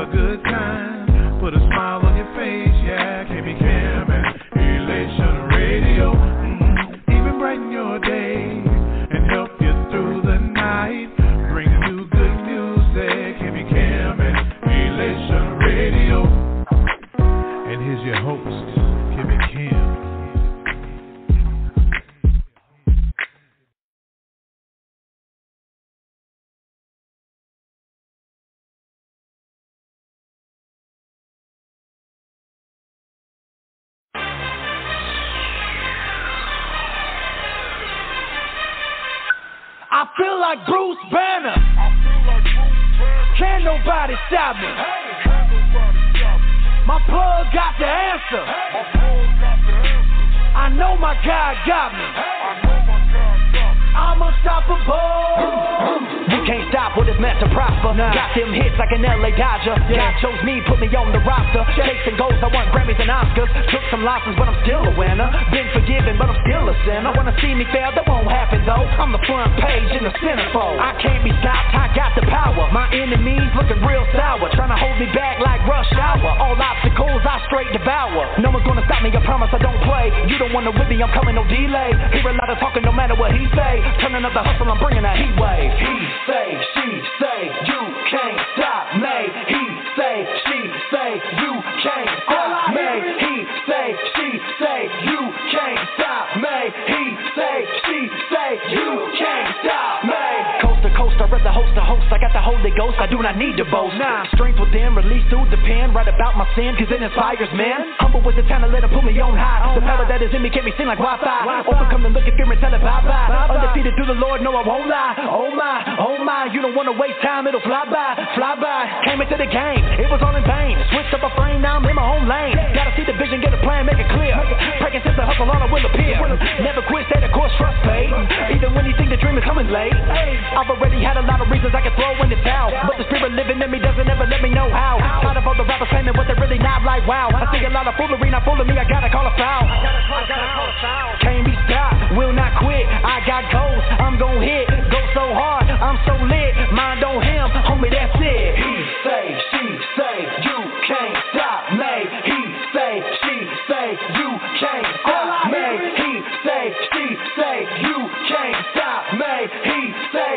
a good time. Put a smile on I feel like Bruce Banner. Can't nobody stop me. My plug got the answer. I know my God got me. I'm unstoppable. You can't stop what is meant to prosper. Got them hits like an LA Dodger. God chose me, put me on the roster. Chasing goals, I want Grammys and Oscars. Some losses, but I'm still a winner. Been forgiven, but I'm still a sinner. Wanna see me fail, that won't happen though. I'm the front page in the centerfold. I can't be stopped, I got the power. My enemies looking real sour, trying to hold me back like rush hour. All obstacles I straight devour. No one's gonna stop me, I promise I don't play. You don't wanna with me, I'm coming no delay. Hear a lot of talking, no matter what he say. Turning up the hustle, I'm bringing a heat wave. He say, she say, you can't stop me. He say, she say, you can't stop me. He say, she say, you can't stop me. He say, she say, you can't stop to coast, I the host to host. I got the Holy Ghost, I do not need to boast. Nah, strength within, release through the pen. Write about my sin, cause it inspires men. Humble with the talent, let it put me on high. The power that is in me keep me sing like Wi Fi. Overcome the look of fear and tell it bye bye. Undefeated through the Lord, no, I won't lie. Oh my, oh my, you don't wanna waste time, it'll fly by, fly by. Came into the game, it was all in vain. Switched up a frame, now I'm in my own lane. Gotta see the vision, get a plan, make it clear. Breaking since the hustle on, I will appear. Never quit, stay the course, trust paid. Even when you think the dream is coming late. I've already had a lot of reasons I could throw in the towel. But the spirit living in me doesn't ever let me know how. Tired of all the rappers claiming what they're really not like, wow. I see a lot of foolery, not fooling me, I gotta call a foul. Can't be stopped, will not quit. I got goals, I'm gon' hit. Go so hard, I'm so lit. Mind on him, homie, that's it. He say, she say, you can't stop me. He say, she say, you can't stop me. He say, she say, you can't stop me. He say,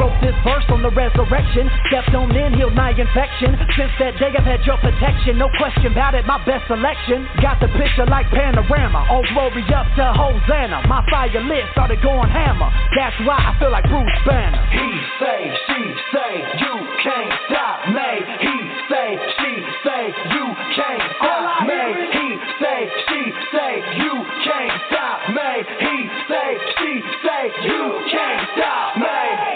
Wrote this verse on the resurrection. Stepped on in, healed my infection. Since that day, I've had your protection. No question about it, my best selection. Got the picture like panorama. All glory up to Hosanna. My fire lit, started going hammer. That's why I feel like Bruce Banner. He say, she say, you can't stop me. He say, she say, you can't stop me. He say, she say, you stop me. He say, she say, you can't stop me.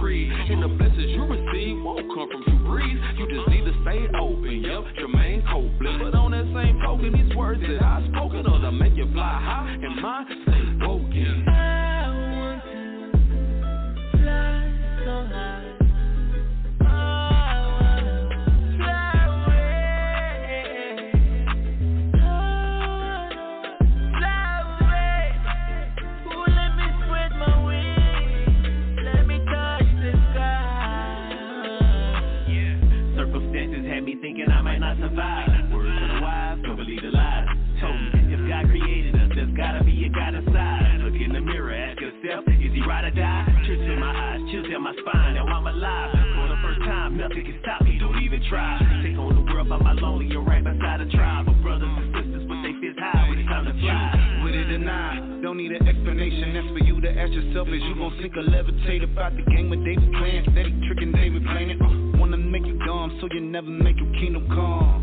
Creed. And the blessings you receive won't come from Drew Brees. You just need to stay open. Yep, Jermaine Copeland. But on that same token, these words that I spoken of to make you fly high and mine stay woken. Let me touch the sky. gotta survive. Words to the wise, don't believe the lies. Told me, if God created us, there's gotta be a God inside. Look in the mirror, ask yourself, is he right or die? Tears in my eyes, chills down my spine, now I'm alive. For the first time, nothing can stop me, don't even try. Take on the world by my lonely, you're right beside a tribe of brothers and sisters with their fists high when it's time to fly. With it or not, don't need an explanation, that's for you to ask yourself, is you gon' sink or levitate about the game with David playing? Steady tricking David playing it, wanna make you so you never make your kingdom come.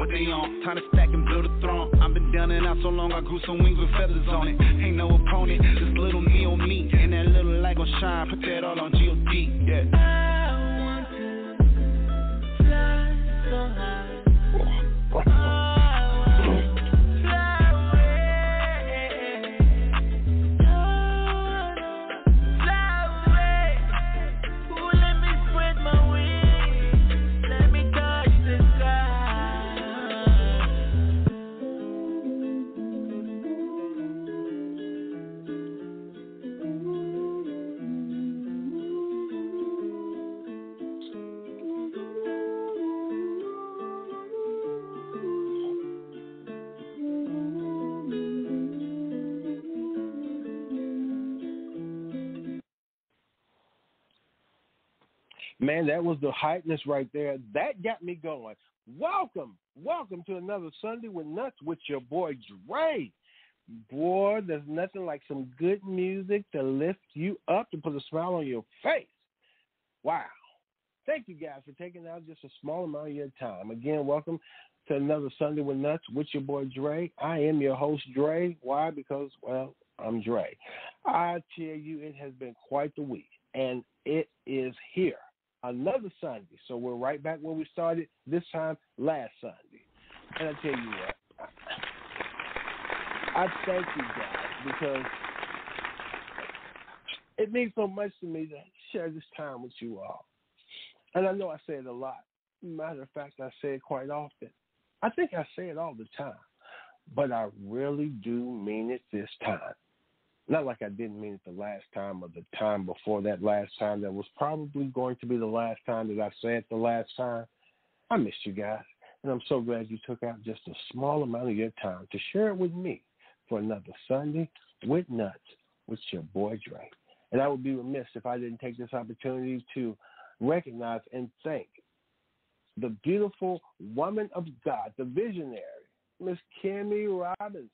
What they on? Time to stack and build a throne. I've been down and out so long, I grew some wings with feathers on it. Ain't no opponent, just little me on me. And that little light gon' shine, put that all on G.O.D. Yeah. I want to fly so high. Man, that was the hypeness right there. That got me going. Welcome, welcome to another Sunday with Nuts with your boy Dre. Boy, there's nothing like some good music to lift you up, to put a smile on your face. Wow. Thank you guys for taking out just a small amount of your time. Again, welcome to another Sunday with Nuts with your boy Dre. I am your host, Dre. Why? Because, well, I'm Dre. I tell you, it has been quite the week, and it is here another Sunday. So we're right back where we started this time last Sunday. And I tell you what, I thank you guys because it means so much to me to share this time with you all. And I know I say it a lot. Matter of fact, I say it quite often. I think I say it all the time, but I really do mean it this time. Not like I didn't mean it the last time or the time before that last time. That was probably going to be the last time that I said the last time. I missed you guys, and I'm so glad you took out just a small amount of your time to share it with me for another Sunday with Nuts with your boy Dre. And I would be remiss if I didn't take this opportunity to recognize and thank the beautiful woman of God, the visionary, Miss Kimmy Robinson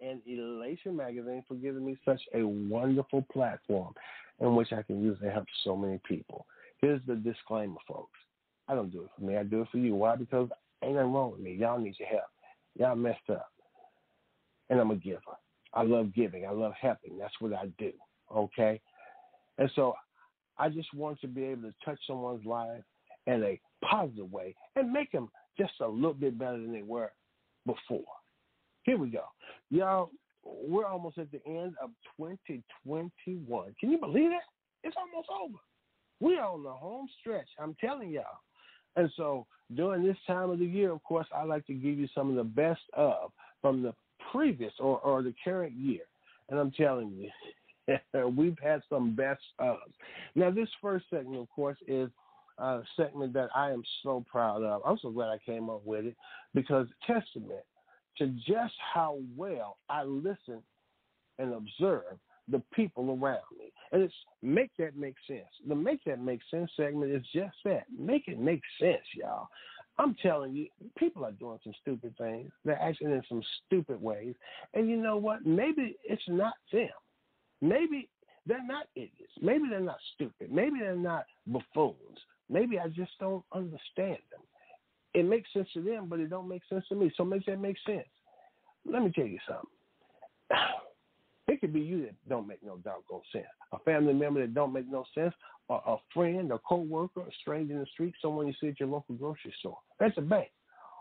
and Elation Magazine for giving me such a wonderful platform in which I can use to help so many people. Here's the disclaimer, folks. I don't do it for me. I do it for you. Why? Because ain't nothing wrong with me. Y'all need your help. Y'all messed up. And I'm a giver. I love giving. I love helping. That's what I do. Okay? And so I just want to be able to touch someone's life in a positive way and make them just a little bit better than they were before. Here we go. Y'all, we're almost at the end of 2021. Can you believe it? It's almost over. We're on the home stretch. I'm telling y'all. And so during this time of the year, of course, I like to give you some of the best of from the previous or, or the current year. And I'm telling you, we've had some best of. Now, this first segment, of course, is a segment that I am so proud of. I'm so glad I came up with it because Testament to just how well I listen and observe the people around me. And it's make that make sense. The make that make sense segment is just that. Make it make sense, y'all. I'm telling you, people are doing some stupid things. They're acting in some stupid ways. And you know what? Maybe it's not them. Maybe they're not idiots. Maybe they're not stupid. Maybe they're not buffoons. Maybe I just don't understand them it makes sense to them, but it don't make sense to me. So make that make sense. Let me tell you something. It could be you that don't make no doggone sense. A family member that don't make no sense, or a friend, a co-worker, a stranger in the street, someone you see at your local grocery store. That's a bank.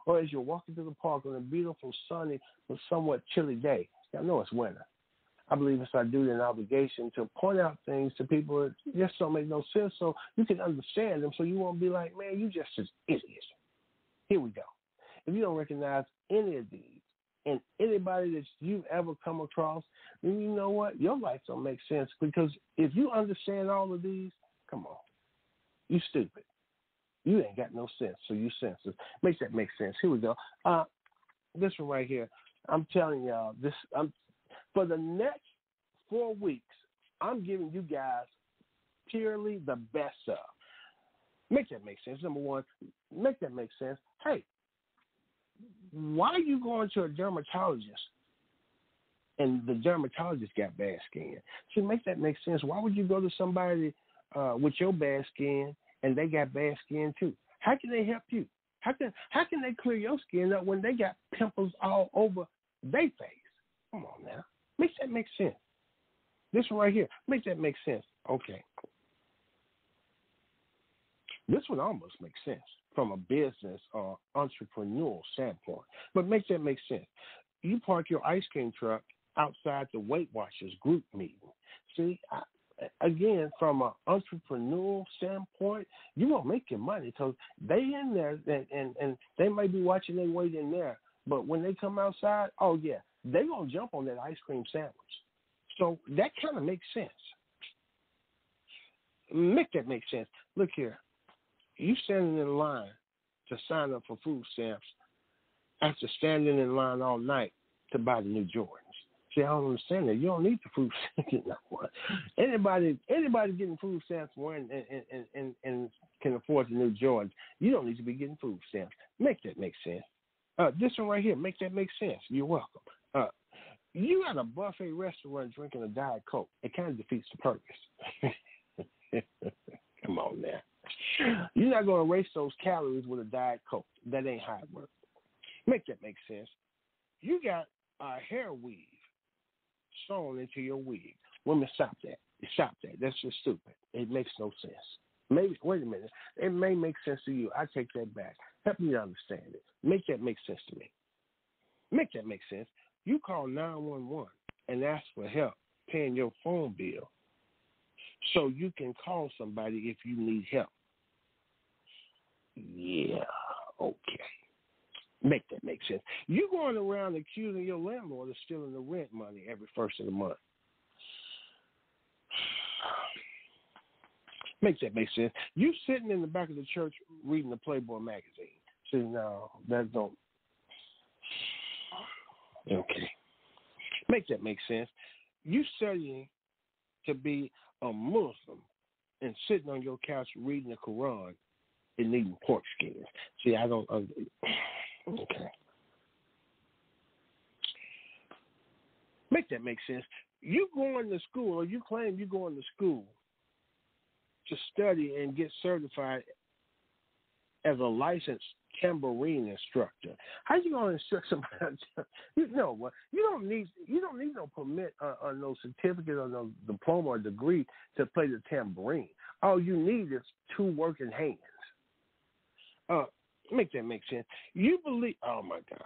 Or as you're walking through the park on a beautiful, sunny, but somewhat chilly day. I know it's winter. I believe it's our duty and obligation to point out things to people that just don't make no sense so you can understand them so you won't be like, man, you just an idiot. Here we go. If you don't recognize any of these and anybody that you've ever come across, then you know what? Your life don't make sense because if you understand all of these, come on, you stupid. You ain't got no sense, so you senses. Makes that make sense. Here we go. Uh, this one right here. I'm telling y'all, this. I'm for the next four weeks. I'm giving you guys purely the best of. Make that make sense. Number one, make that make sense. Hey, why are you going to a dermatologist and the dermatologist got bad skin? See, make that make sense. Why would you go to somebody uh, with your bad skin and they got bad skin too? How can they help you? How can how can they clear your skin up when they got pimples all over their face? Come on now, make that make sense. This one right here, make that make sense. Okay, this one almost makes sense from a business or entrepreneurial standpoint, but make that make sense. You park your ice cream truck outside the Weight Watchers group meeting. See, I, again, from an entrepreneurial standpoint, you won't make your money because they in there and, and, and they may be watching their weight in there. But when they come outside, oh yeah, they gonna jump on that ice cream sandwich. So that kind of makes sense. Make that make sense. Look here, you standing in line to sign up for food stamps after standing in line all night to buy the new Jordans. See, I don't understand that. You don't need the food stamps. anybody, anybody getting food stamps wearing and, and, and, and can afford the new Jordans, you don't need to be getting food stamps. Make that make sense. Uh, this one right here, make that make sense. You're welcome. Uh, you at a buffet restaurant drinking a Diet Coke. It kind of defeats the purpose. Come on now. You're not going to erase those calories with a Diet Coke. That ain't how it works. Make that make sense. You got a hair weave sewn into your wig. Women, stop that. Stop that. That's just stupid. It makes no sense. Maybe wait a minute. It may make sense to you. I take that back. Help me understand it. Make that make sense to me. Make that make sense. You call nine one one and ask for help paying your phone bill so you can call somebody if you need help. Yeah, okay. Make that make sense. You going around accusing your landlord of stealing the rent money every first of the month. Make that make sense. You sitting in the back of the church reading the Playboy magazine. See, no, that don't. Okay. Make that make sense. You studying to be a Muslim and sitting on your couch reading the Quran and eating pork skins. See, I don't. Uh, okay. Make that make sense. You going to school, or you claim you going to school to study and get certified as a licensed tambourine instructor. How you gonna instruct somebody? you know what? You don't need you don't need no permit or, or no certificate or no diploma or degree to play the tambourine. All you need is two working hands. Uh, make that make sense. You believe? Oh my gosh.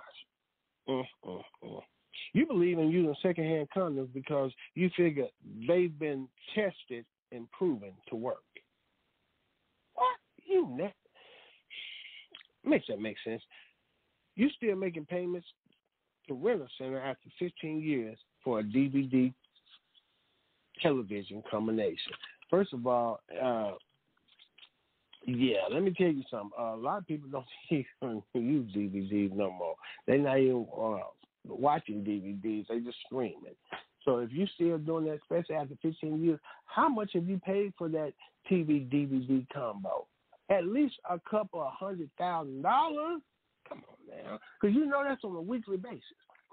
Mm, mm, mm. You believe in using secondhand condoms because you figure they've been tested and proven to work. What? You net makes that make sense. You still making payments to Rent Center after 15 years for a DVD television combination. First of all, uh, yeah, let me tell you something. Uh, a lot of people don't even use DVDs no more. They're not even uh, watching DVDs; they just streaming. So if you're still doing that, especially after 15 years, how much have you paid for that TV DVD combo? At least a couple of hundred thousand dollars. Come on now, because you know that's on a weekly basis.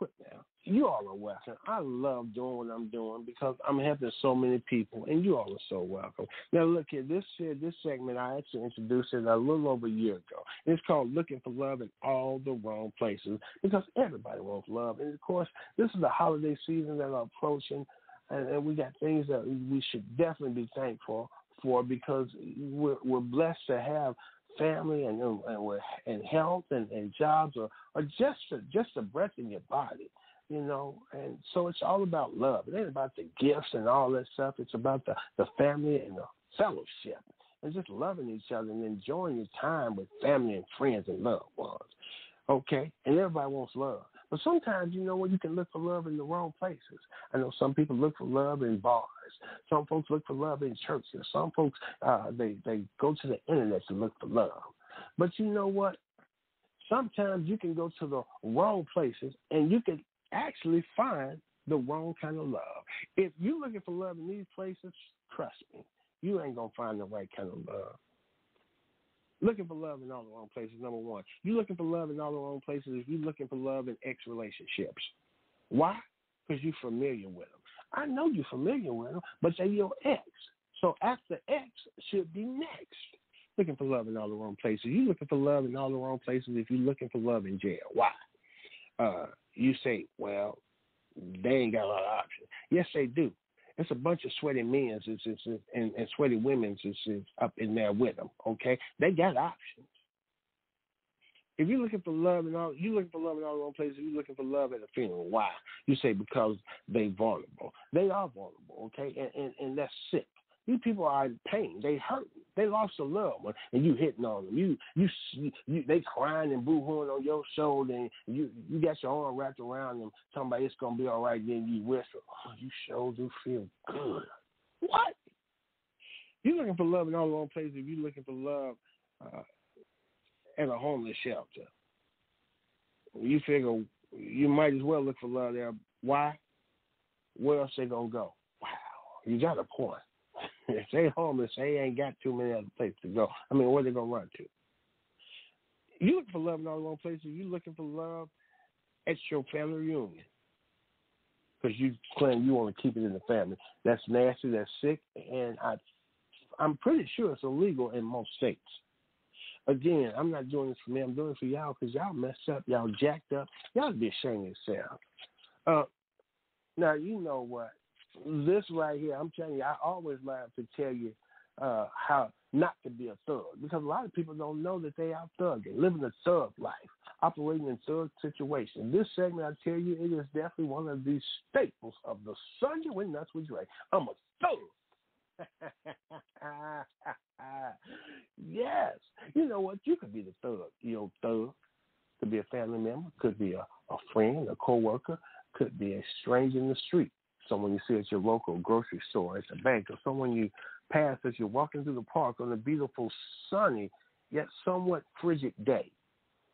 Quit now. You all are welcome. I love doing what I'm doing because I'm helping so many people, and you all are so welcome. Now, look here. This here, this segment I actually introduced it a little over a year ago. It's called "Looking for Love in All the Wrong Places" because everybody wants love, and of course, this is the holiday season that are approaching, and, and we got things that we should definitely be thankful for because we're, we're blessed to have family and and, and health and, and jobs or, or just a, just a breath in your body, you know. And so it's all about love. It ain't about the gifts and all that stuff. It's about the the family and the fellowship and just loving each other and enjoying your time with family and friends and loved ones. Okay, and everybody wants love. But sometimes, you know what, you can look for love in the wrong places. I know some people look for love in bars. Some folks look for love in churches. Some folks, uh, they, they go to the internet to look for love. But you know what? Sometimes you can go to the wrong places and you can actually find the wrong kind of love. If you're looking for love in these places, trust me, you ain't gonna find the right kind of love. Looking for love in all the wrong places. Number one, you're looking for love in all the wrong places. If you're looking for love in ex relationships, why? Because you're familiar with them. I know you're familiar with them, but they're your ex. So after X should be next. Looking for love in all the wrong places. You're looking for love in all the wrong places if you're looking for love in jail. Why? Uh, you say, well, they ain't got a lot of options. Yes, they do. It's a bunch of sweaty men and, and, and sweaty women is, is up in there with them. Okay, they got options. If you're looking for love in all, you're looking for love in all the wrong places. You're looking for love at a funeral. Why? You say because they vulnerable. They are vulnerable. Okay, and and, and that's sick. These people are in pain. They hurt. They lost a loved one, and you hitting on them. You, you, you they crying and boo-hooing on your shoulder, and you, you got your arm wrapped around them, about it's gonna be all right. Then you whistle. Oh, you sure do feel good. What? You looking for love in all the wrong places. If you looking for love uh, at a homeless shelter, you figure you might as well look for love there. Why? Where else they gonna go? Wow, you got a point. if they homeless, they ain't got too many other places to go. I mean, where they gonna run to? You look for love in all the wrong places. You looking for love at your family reunion because you claim you want to keep it in the family. That's nasty. That's sick, and I, I'm pretty sure it's illegal in most states. Again, I'm not doing this for me. I'm doing it for y'all because y'all messed up. Y'all jacked up. Y'all be ashamed of yourself. Uh, now you know what this right here, I'm telling you, I always like to tell you uh, how not to be a thug because a lot of people don't know that they are thugging, living a thug life, operating in thug situations. This segment, I tell you, it is definitely one of the staples of the Sunday when Nuts with Dre. I'm a thug. yes. You know what? You could be the thug. You know, thug. Could be a family member, could be a, a friend, a coworker, could be a stranger in the street someone you see at your local grocery store, at the bank, or someone you pass as you're walking through the park on a beautiful, sunny, yet somewhat frigid day.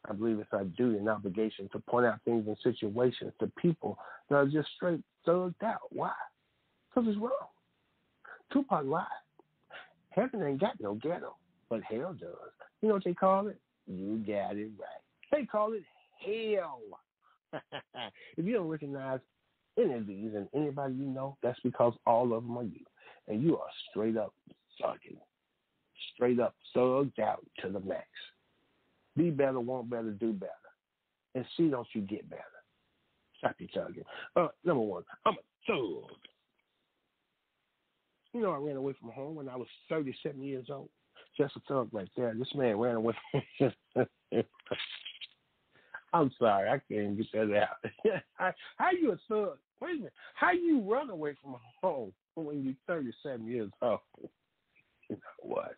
I believe it's our duty and obligation to point out things and situations to people that are just straight thugged out. Why? Because it's wrong. Tupac lied. Heaven ain't got no ghetto, but hell does. You know what they call it? You got it right. They call it hell. if you don't recognize any of these and anybody you know, that's because all of them are you. And you are straight up thugging. Straight up thugged out to the max. Be better, want better, do better. And see don't you get better. Stop your thugging. Uh, number one, I'm a thug. You know, I ran away from home when I was 37 years old. Just a thug right there. This man ran away. from I'm sorry, I can't get that out. how, how you a thug? How you run away from home when you're 37 years old? You know what?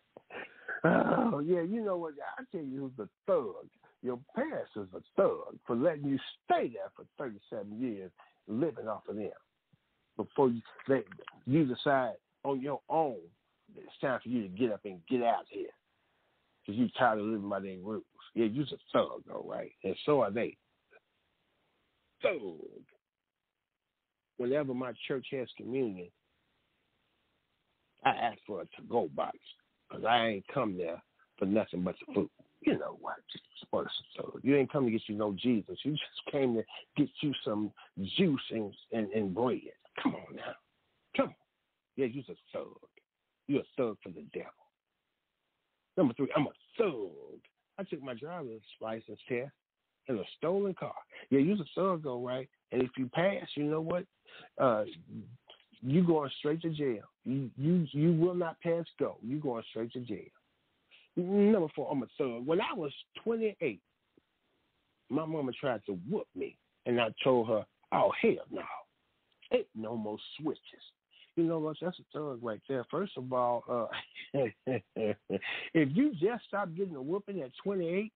Oh, yeah, you know what? I tell you who's a thug. Your parents is a thug for letting you stay there for 37 years living off of them before you, you decide on your own it's time for you to get up and get out here because you're tired of living by their rules. Yeah, you're a thug, all right, and so are they. Thug whenever my church has communion, I ask for a to-go box because I ain't come there for nothing but the food. You know what? So you ain't come to get you no Jesus. You just came to get you some juice and, and, and bread. Come on now. Come on. Yeah, you're a thug. You're a thug for the devil. Number three, I'm a thug. I took my driver's license test in a stolen car. Yeah, you're a thug, right? And if you pass, you know what? Uh, you going straight to jail. You you you will not pass go. You going straight to jail. Number four, I'm a thug. When I was 28, my mama tried to whoop me, and I told her, "Oh hell no, ain't no more switches." You know what? That's a thug right there. First of all, uh, if you just stop getting a whooping at 28,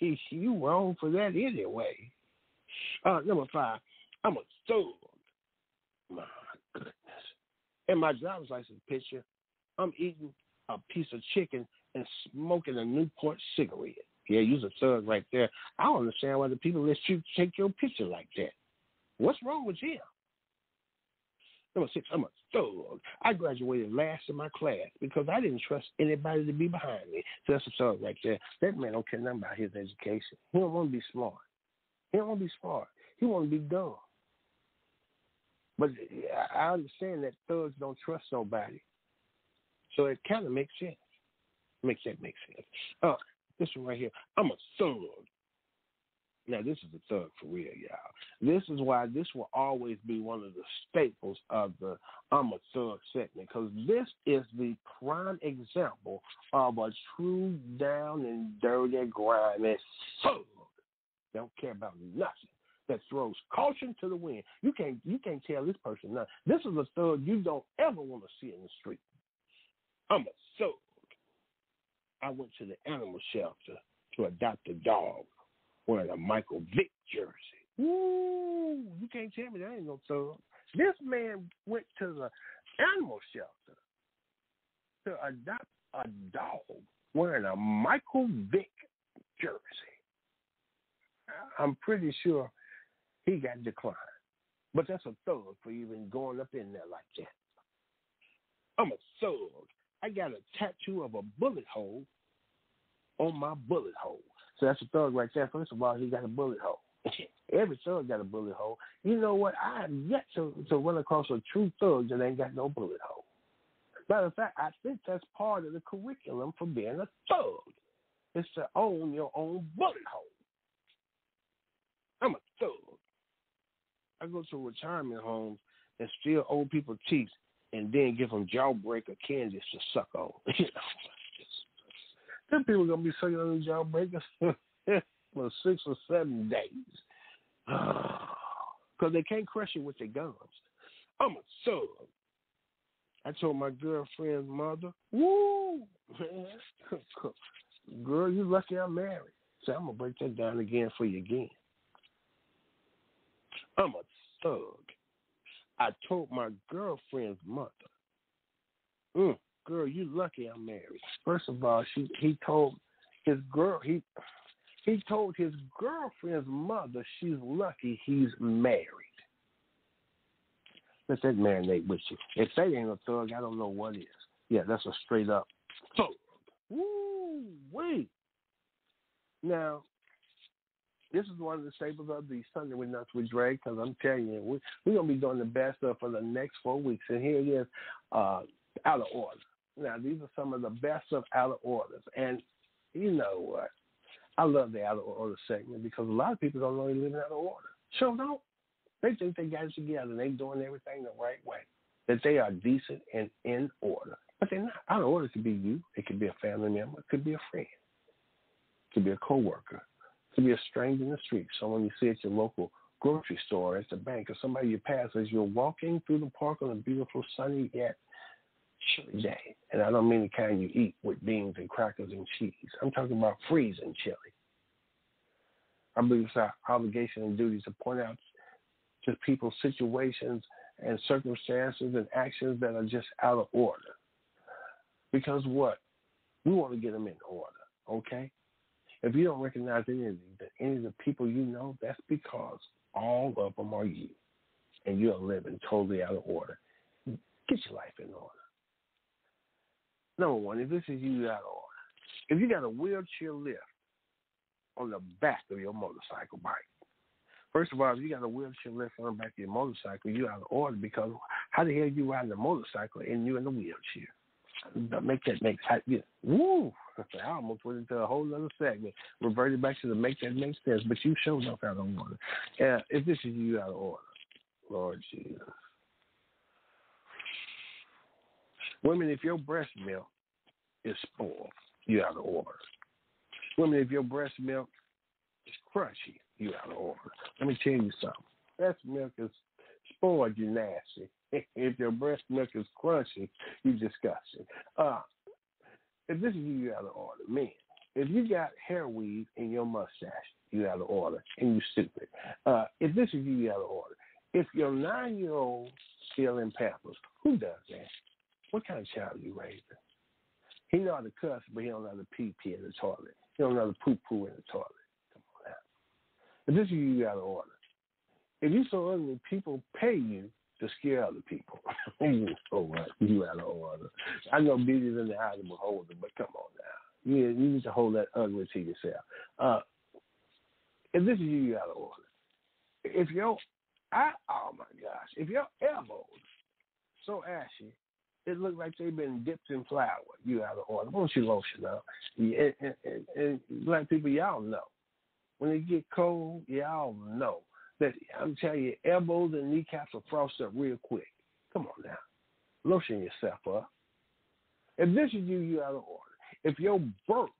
you wrong for that anyway. Uh, number five, I'm a thug. My goodness. And my driver's license picture, I'm eating a piece of chicken and smoking a Newport cigarette. Yeah, you're a thug right there. I don't understand why the people let you take your picture like that. What's wrong with you? Number six, I'm a thug. I graduated last in my class because I didn't trust anybody to be behind me. So that's a thug right there. That man don't care nothing about his education. He don't want to be smart. He don't want to be smart. He want to be dumb. But I understand that thugs don't trust nobody. So it kind of makes sense. Makes that make sense. Uh, this one right here. I'm a thug. Now this is a thug for real, y'all. This is why this will always be one of the staples of the I'm a thug segment because this is the prime example of a true down and dirty grimy thug. Don't care about nothing. That throws caution to the wind. You can't you can't tell this person nothing. This is a thug you don't ever want to see in the street. I'm a thug. I went to the animal shelter to adopt a dog wearing a Michael Vick jersey. Woo! You can't tell me that ain't no thug. This man went to the animal shelter to adopt a dog wearing a Michael Vick jersey. I'm pretty sure he got declined. But that's a thug for even going up in there like that. I'm a thug. I got a tattoo of a bullet hole on my bullet hole. So that's a thug right there. First of all, he got a bullet hole. Every thug got a bullet hole. You know what? I have yet to, to run across a true thug that ain't got no bullet hole. Matter of fact, I think that's part of the curriculum for being a thug. It's to own your own bullet hole. I'm a thug. I go to retirement homes and steal old people's teeth and then give them jawbreaker candies to suck on. Some people gonna be sucking on jawbreakers for six or seven days because they can't crush you with their guns. I'm a thug. I told my girlfriend's mother, "Woo, girl, you lucky I'm married." So I'm gonna break that down again for you again. I'm a thug. I told my girlfriend's mother, mm, girl, you lucky I'm married. First of all, she he told his girl he he told his girlfriend's mother she's lucky he's married. Let that marinate with you. If that ain't a thug, I don't know what is. Yeah, that's a straight up thug. Woo wait. Now, this is one of the staples of the Sunday with Nuts with Dre because I'm telling you, we, we're going to be doing the best stuff for the next four weeks. And here it is, uh, out of order. Now, these are some of the best of out of orders. And you know what? I love the out of order segment because a lot of people don't know they're living out of order. Sure don't. They think they got it together. They're doing everything the right way. That they are decent and in order. But they're not. Out of order could be you. It could be a family member. It could be a friend. It could be a coworker. It could be a stranger in the street. Someone you see at your local grocery store, at the bank, or somebody you pass as you're walking through the park on a beautiful sunny yet chili day. And I don't mean the kind you eat with beans and crackers and cheese. I'm talking about freezing chili. I believe it's our obligation and duty to point out to people situations and circumstances and actions that are just out of order. Because what? We want to get them in order, okay? If you don't recognize any of the, any of the people you know, that's because all of them are you, and you are living totally out of order. Get your life in order. Number one, if this is you out of order, if you got a wheelchair lift on the back of your motorcycle bike, first of all, if you got a wheelchair lift on the back of your motorcycle, you out of order because how the hell you riding a motorcycle and you in a wheelchair? Make that make yeah. Woo! I almost went into a whole other segment, reverted back to the make that make sense. But you showed up out of order. Uh, if this is you out of order, Lord Jesus. Women, if your breast milk is spoiled, you out of order. Women, if your breast milk is crunchy, you out of order. Let me tell you something. Breast milk is spoiled, you nasty. if your breast milk is crunchy, you disgusting. Uh, if this is you, out of order. Men, if you got hair weave in your mustache, you out of order, and you stupid. Uh, if this is you, you out of order. If your nine-year-old still in Pampers, who does that? What kind of child are you raising? He know how to cuss, but he don't know how to pee pee in the toilet. He don't know how to poo poo in the toilet. Come on now. If this is you out of order. If you so ugly, people pay you to scare other people. oh, what? You out of order. I know beauty is in the eye of the beholder, but come on now. You, you need to hold that ugly to yourself. Uh, if this is you, you out of order. If your I, oh my gosh, if your elbows so ashy, it looks like they've been dipped in flour. You out of order. Why don't you lotion up? And, and, and, and black people, y'all know when it get cold, y'all know that I'm telling you, elbows and kneecaps will frost up real quick. Come on now, lotion yourself up. If this is you, you out of order. If your burp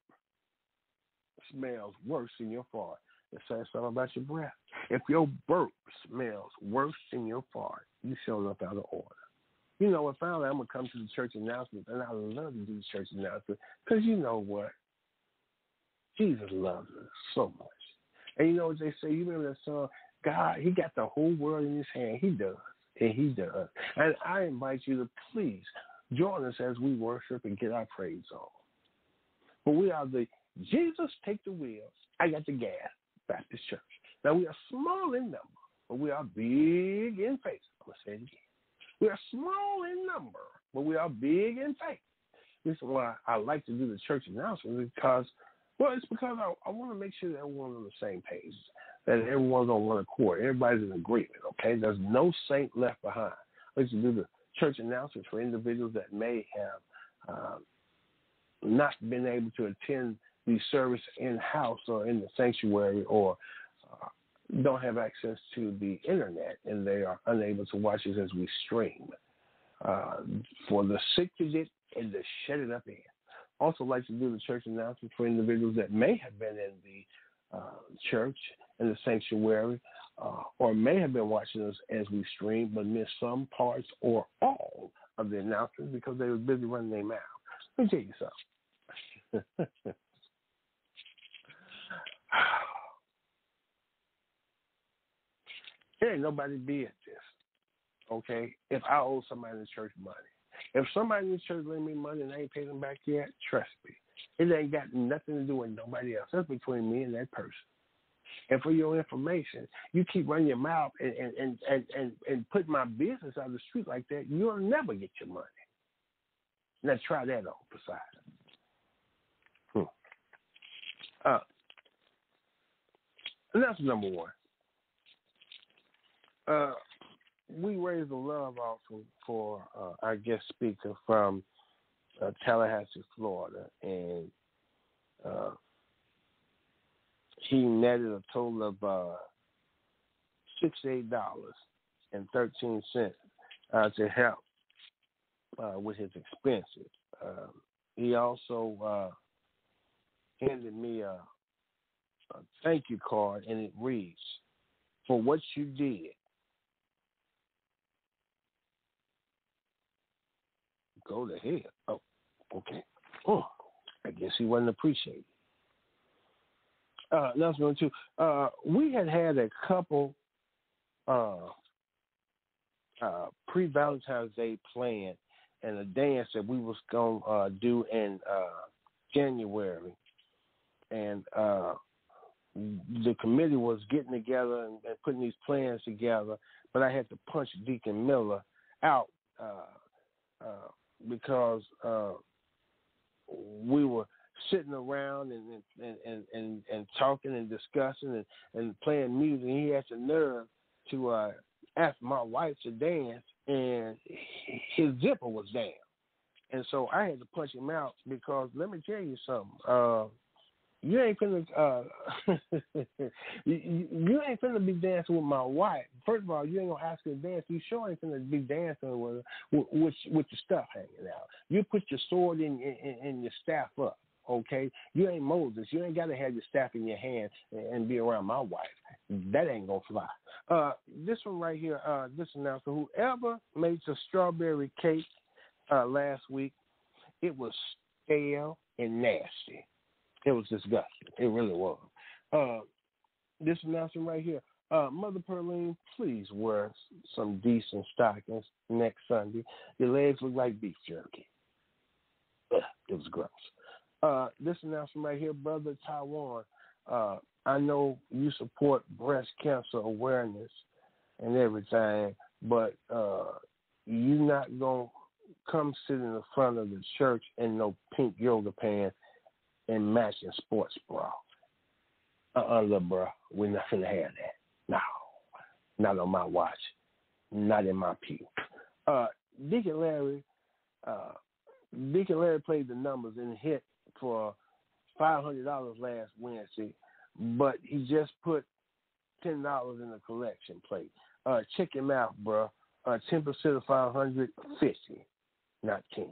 smells worse than your fart, it says something about your breath. If your burp smells worse than your fart, you showing up out of order. You know what? Finally, I'm gonna come to the church announcement, and I love to do the church announcement because you know what? Jesus loves us so much. And you know what they say? You remember that song? God, He got the whole world in His hand. He does, and He does. And I invite you to please join us as we worship and get our praise on. But we are the Jesus take the wheel. I got the gas. Baptist Church. Now we are small in number, but we are big in faith. I'm gonna say it again. We are small in number, but we are big in faith. This is why I like to do the church announcement because, well, it's because I, I want to make sure that everyone's on the same page, that everyone's on one accord, everybody's in agreement. Okay, there's no saint left behind. I like to do the church announcements for individuals that may have uh, not been able to attend the service in house or in the sanctuary or don't have access to the internet and they are unable to watch us as we stream. Uh, for the sick to get and to shut it up in. Also, like to do the church announcement for individuals that may have been in the uh, church in the sanctuary uh, or may have been watching us as we stream but missed some parts or all of the announcements because they were busy running their mouth. Let me tell you something. There ain't nobody be at this. Okay? If I owe somebody in the church money. If somebody in the church lend me money and I ain't paid them back yet, trust me. It ain't got nothing to do with nobody else. That's between me and that person. And for your information, you keep running your mouth and and and and, and, and put my business out of the street like that, you'll never get your money. Now try that on, Poseidon. Hmm. Uh, that's number one. Uh, we raised a love offering for uh, our guest speaker from uh, Tallahassee, Florida, and uh, he netted a total of uh, sixty-eight dollars and thirteen cents uh, to help uh, with his expenses. He also handed me a, a thank you card, and it reads, "For what you did." Go to hell. Oh, okay. Oh, I guess he wasn't appreciated. Uh, announcement two. Uh, we had had a couple uh, uh, pre Valentine's Day planned and a dance that we was gonna uh, do in uh, January, and uh, the committee was getting together and, and, putting these plans together. But I had to punch Deacon Miller out uh, uh, because uh, we were sitting around and and, and, and, and talking and discussing and, and playing music. He had the nerve to uh, ask my wife to dance, and his zipper was down. And so I had to punch him out because let me tell you something. Uh, you ain't finna uh you, you ain't finna be dancing with my wife. First of all, you ain't gonna ask her to dance. You sure ain't finna be dancing with with with, with your stuff hanging out. You put your sword in, your staff up. Okay, you ain't Moses. You ain't got to have your staff in your hand and be around my wife. That ain't gonna fly. Uh, this one right here, uh, this announcer, whoever made the strawberry cake uh, last week, it was stale and nasty. It was disgusting. It really was. Uh, this announcement right here. Uh, Mother Pearline, please wear some decent stockings next Sunday. Your legs look like beef jerky. Ugh, it was gross. Uh, this announcement right here, Brother Taiwan. Uh, I know you support breast cancer awareness and everything, but uh, you're not gonna come sit in the front of the church in no pink yoga pants and matching sports bra. Uh-uh, little bro, we're not gonna have that. No, not on my watch, not in my pew. Uh, Deacon Larry, uh, Deacon Larry played the numbers and hit for five hundred dollars last Wednesday, but he just put ten dollars in the collection plate. Uh, check him out, bro. Uh, ten percent of five hundred, fifty, not ten.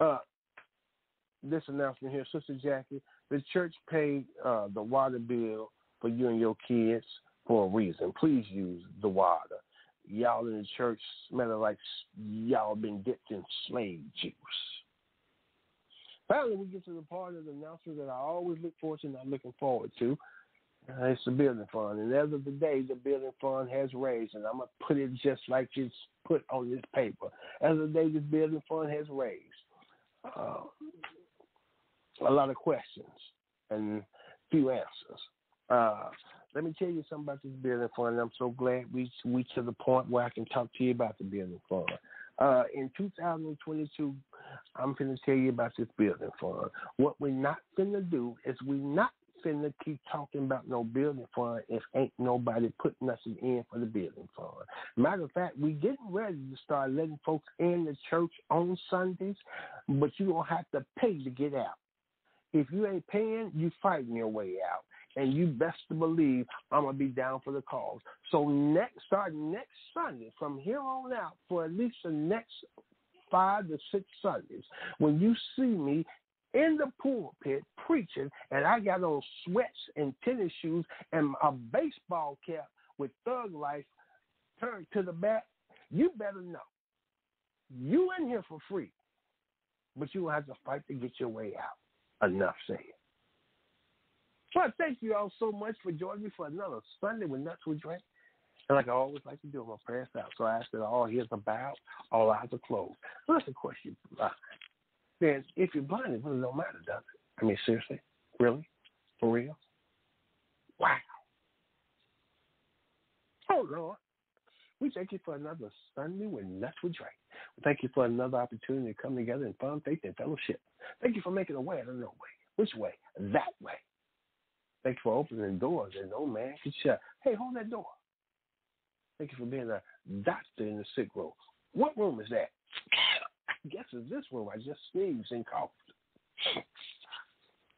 Uh, this announcement here, Sister Jackie, the church paid uh, the water bill for you and your kids for a reason. Please use the water. Y'all in the church smelling like y'all been dipped in slave juice. Finally, we get to the part of the announcement that I always look forward to and I'm looking forward to. Uh, it's the building fund. And as of the day, the building fund has raised, and I'm going to put it just like it's put on this paper. As of the day, this building fund has raised uh, a lot of questions and few answers. Uh, let me tell you something about this building fund. I'm so glad we we to the point where I can talk to you about the building fund. Uh, in 2022, I'm going to tell you about this building fund. What we're not going to do is we're not finna keep talking about no building fund if ain't nobody put nothing in for the building fund. Matter of fact, we getting ready to start letting folks in the church on Sundays, but you don't have to pay to get out. If you ain't paying, you fighting your way out. And you best to believe I'm gonna be down for the cause. So next starting next Sunday, from here on out, for at least the next five to six Sundays, when you see me in the pulpit preaching, and I got on sweats and tennis shoes and a baseball cap with Thug Life turned to the back, you better know. You in here for free, but you have to fight to get your way out. Enough said. Well, thank you all so much for joining me for another Sunday with Nuts with Dre. And like I always like to do, going to pass out. So I ask that all hears about, all eyes are closed. Unless, of course, you're blind. Then if you're blind, it really don't matter, does it? I mean, seriously? Really? For real? Wow. Oh, Lord. We thank you for another Sunday when Nuts with Dre. We thank you for another opportunity to come together in fun, faith, and fellowship. Thank you for making a way out of no way. Which way? That way. Thank you for opening doors that no man can shut. Hey, hold that door. Thank you for being a doctor in the sick room. What room is that? I guess it's this room. I just sneezed and coughed.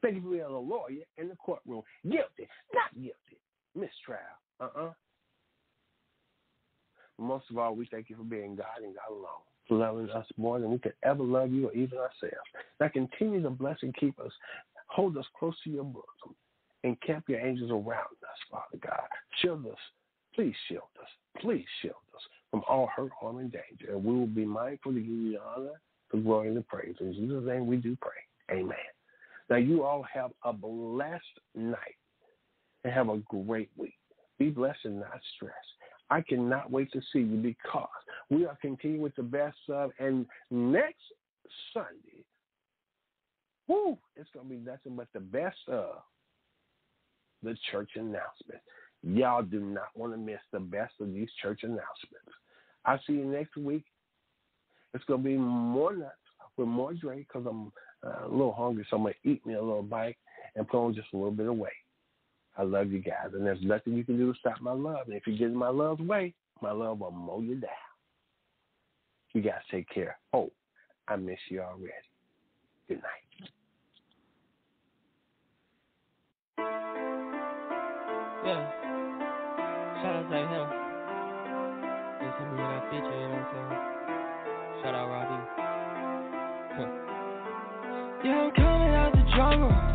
Thank you for being a lawyer in the courtroom. Guilty, not guilty. Mistrial. Uh-uh. Most of all, we thank you for being God and God alone, for loving us more than we could ever love you or even ourselves. Now continue to bless and keep us. Hold us close to your bosom. Encamp your angels around us, Father God. Shield us. Please shield us. Please shield us from all hurt, harm, and danger. And we will be mindful to give you the honor, the glory, and the praise. In Jesus' name we do pray. Amen. Now you all have a blessed night and have a great week. Be blessed and not stressed. I cannot wait to see you because we are continuing with the best of and next Sunday, whoo, it's gonna be nothing but the best of the church announcement. Y'all do not want to miss the best of these church announcements. I'll see you next week. It's going to be more nuts with more Dre because I'm uh, a little hungry, so I'm going to eat me a little bite and put on just a little bit of weight. I love you guys, and there's nothing you can do to stop my love. And if you get in my love's way, my love will mow you down. You guys take care. Oh, I miss you already. Good night. Yeah. Shout out to him. They sent me that feature, you know what I'm saying? Shout out Robbie. Huh. Yeah, I'm coming out the jungle.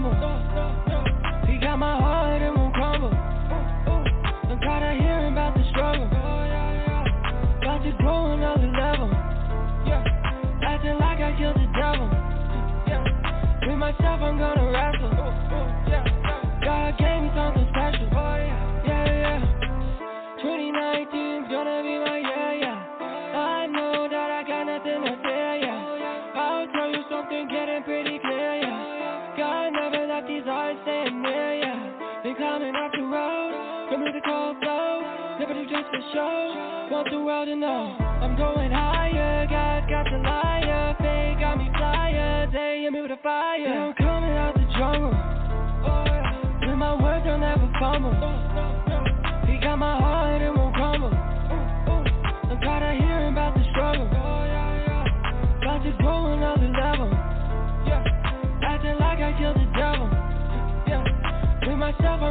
Never. He got my heart, it won't crumble. I'm tired of hearing about the struggle. About to grow another level. Acting like I killed the devil. With myself, I'm gonna wrestle. God gave me yeah. Staying near, yeah. Been climbing up the road, from me call all flow. Never do just for show. Want the world to know I'm going higher. God got the liar. Fate got me flyer. They am with the fire. Yeah, I'm coming out the jungle. Oh, yeah. With my words, I'll never fumble. He got my heart, it won't crumble. I'm tired of hearing about the struggle. About to go another level. Yeah. Acting like I killed the. Yeah. With